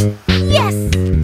Yes!